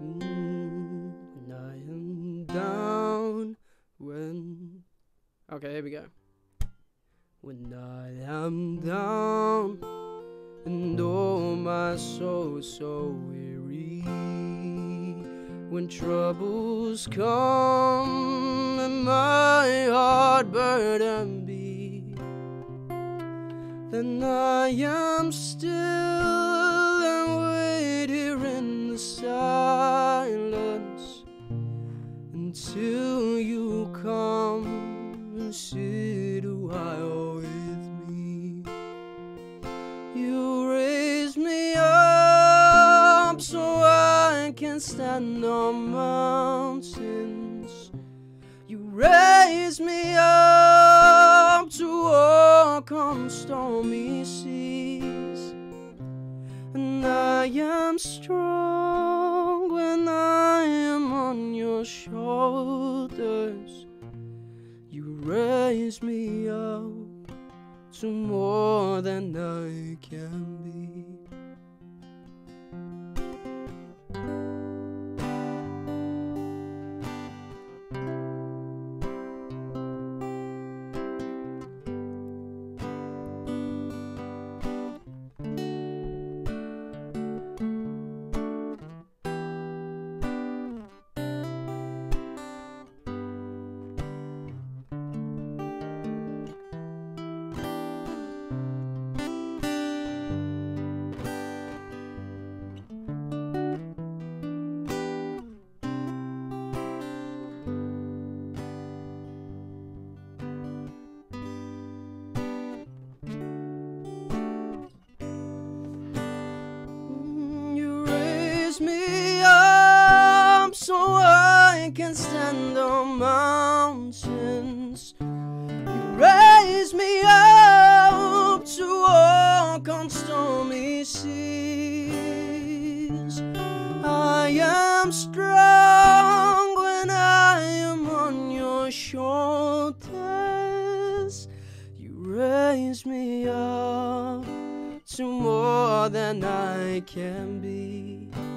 When I am down, when. Okay, here we go. When I am down, and oh, my soul so weary. When troubles come, and my heart burden be, then I am still until you come and sit a while with me. You raise me up so I can stand on mountains. You raise me up to walk on stormy seas. And I am strong raise me up to more than I can be. Than I can be.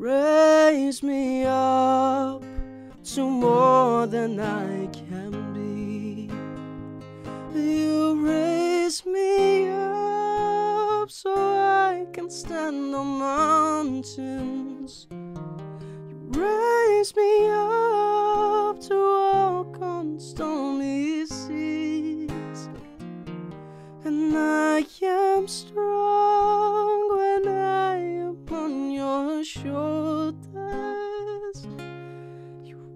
Raise me up to more than I can be. You raise me up so I can stand on mountains. You raise me up to walk on stormy seas. And I am strong